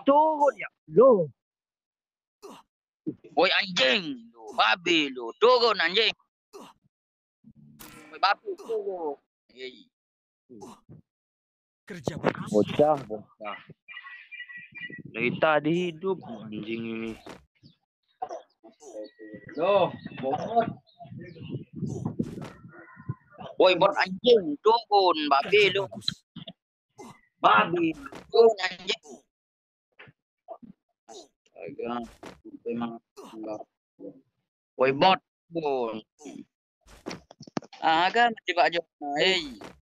turun ya. Loh. Woi anjing, lu babi lu, turun anjing. Woi babi turun. Hei. Kerja bagus. Bocah, bocah. Dari tadi hidup anjing ini. Loh, bobot. Woi bot anjing, turun babi lu, bagus. babi turun anjing. Astaga, memang. Woi bot. Ah, kan Pak Jo. Hei.